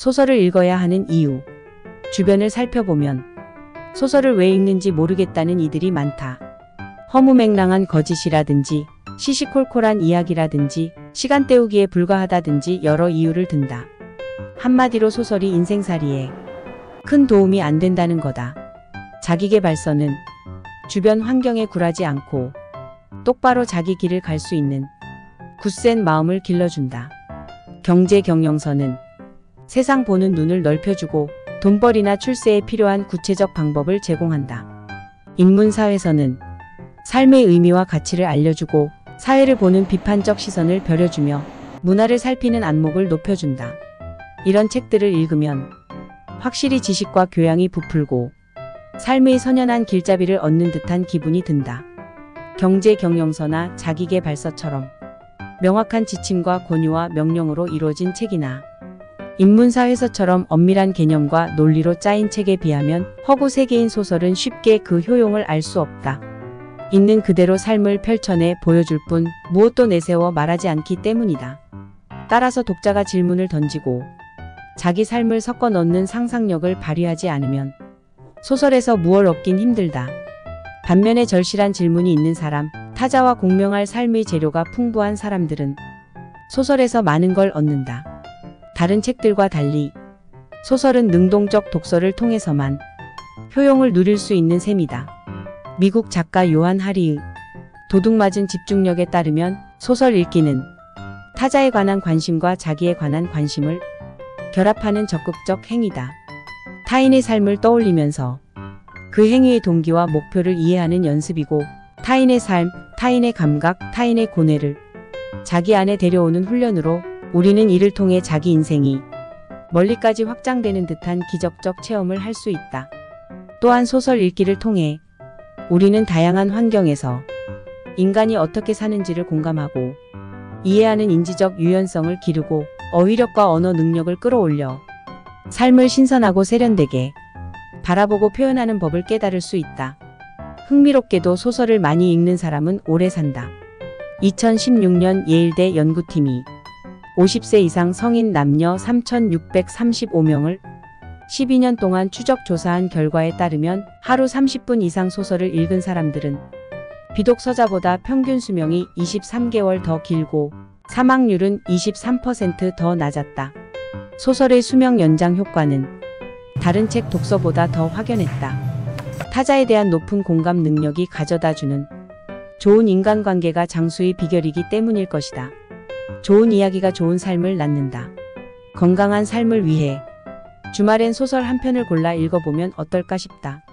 소설을 읽어야 하는 이유. 주변을 살펴보면 소설을 왜 읽는지 모르겠다는 이들이 많다. 허무맹랑한 거짓이라든지 시시콜콜한 이야기라든지 시간 때우기에 불과하다든지 여러 이유를 든다. 한마디로 소설이 인생살이에 큰 도움이 안 된다는 거다. 자기계발서는 주변 환경에 굴하지 않고 똑바로 자기 길을 갈 수 있는 굳센 마음을 길러준다. 경제 경영서는 세상 보는 눈을 넓혀주고 돈벌이나 출세에 필요한 구체적 방법을 제공한다. 인문사회서는 삶의 의미와 가치를 알려주고 사회를 보는 비판적 시선을 벼려주며 문화를 살피는 안목을 높여준다. 이런 책들을 읽으면 확실히 지식과 교양이 부풀고 삶의 선연한 길잡이를 얻는 듯한 기분이 든다. 경제 경영서나 자기계발서처럼 명확한 지침과 권유와 명령으로 이루어진 책이나 인문사 회서처럼 엄밀한 개념과 논리로 짜인 책에 비하면 허구 세계인 소설은 쉽게 그 효용을 알 수 없다. 있는 그대로 삶을 펼쳐내 보여줄 뿐 무엇도 내세워 말하지 않기 때문이다. 따라서 독자가 질문을 던지고 자기 삶을 섞어 넣는 상상력을 발휘하지 않으면 소설에서 무얼 얻긴 힘들다. 반면에 절실한 질문이 있는 사람, 타자와 공명할 삶의 재료가 풍부한 사람들은 소설에서 많은 걸 얻는다. 다른 책들과 달리 소설은 능동적 독서를 통해서만 효용을 누릴 수 있는 셈이다. 미국 작가 요한 하리의 도둑맞은 집중력에 따르면 소설 읽기는 타자에 관한 관심과 자기에 관한 관심을 결합하는 적극적 행위다. 타인의 삶을 떠올리면서 그 행위의 동기와 목표를 이해하는 연습이고 타인의 삶, 타인의 감각, 타인의 고뇌를 자기 안에 데려오는 훈련으로 우리는 이를 통해 자기 인생이 멀리까지 확장되는 듯한 기적적 체험을 할 수 있다. 또한 소설 읽기를 통해 우리는 다양한 환경에서 인간이 어떻게 사는지를 공감하고 이해하는 인지적 유연성을 기르고 어휘력과 언어 능력을 끌어올려 삶을 신선하고 세련되게 바라보고 표현하는 법을 깨달을 수 있다. 흥미롭게도 소설을 많이 읽는 사람은 오래 산다. 2016년 예일대 연구팀이 50세 이상 성인 남녀 3,635명을 12년 동안 추적 조사한 결과에 따르면 하루 30분 이상 소설을 읽은 사람들은 비독 서자보다 평균 수명이 23개월 더 길고 사망률은 23%더 낮았다. 소설의 수명 연장 효과는 다른 책 독서보다 더 확연했다. 타자에 대한 높은 공감 능력이 가져다주는 좋은 인간관계가 장수의 비결이기 때문일 것이다. 좋은 이야기가 좋은 삶을 낳는다. 건강한 삶을 위해 주말엔 소설 한 편을 골라 읽어보면 어떨까 싶다.